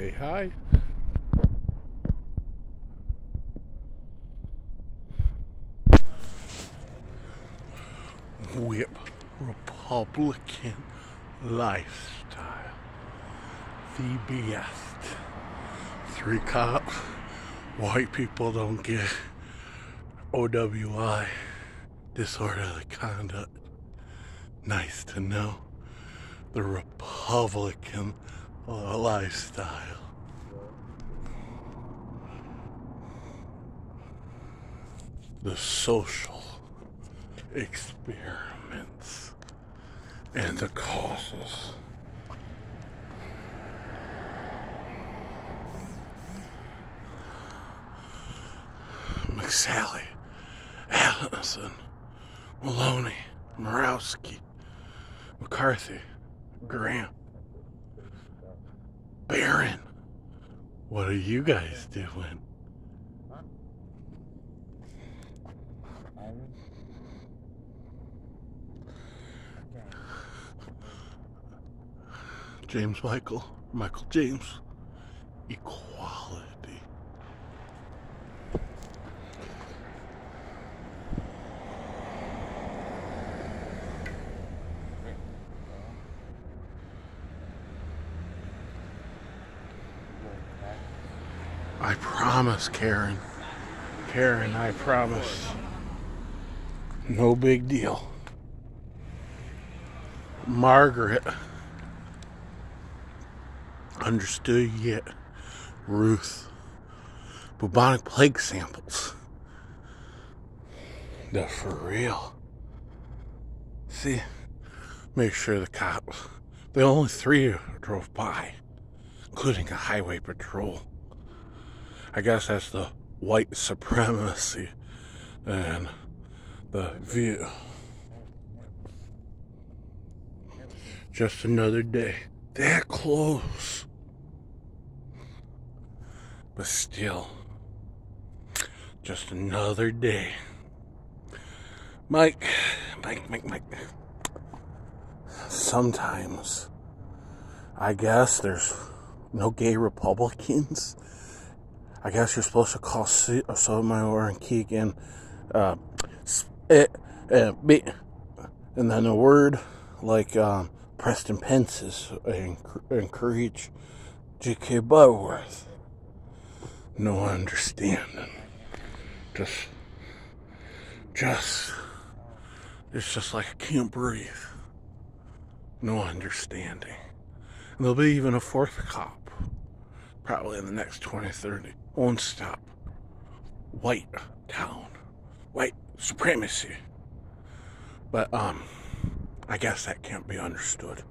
Say hi. Whip Republican lifestyle. The best. Three cops. White people don't get OWI. Disorderly conduct. Nice to know. The Republican lifestyle. The social experiments and the causes. McSally, Allison, Maloney, Morawski, McCarthy, Graham, Barron. What are you guys doing? James Michael, Michael James, equality. I promise, Karen. Karen, I promise. No big deal. Margaret. Understood yet. Ruth. Bubonic plague samples. They're for real. See, make sure the cops, the only three drove by, including a highway patrol. I guess that's the white supremacy and the view. Just another day. That close. But still, just another day. Mike, Mike, Mike, Mike. Sometimes, I guess there's no gay Republicans. I guess you're supposed to call Sotomayor and Keegan, uh, it, uh, be, and then a word like um, Preston Pence is encourage J.K. Butterworth. No understanding. Just, just, it's just like I can't breathe. No understanding. And there'll be even a fourth cop, probably in the next 20, 30. Won't stop. White town. White supremacy. But, um, I guess that can't be understood.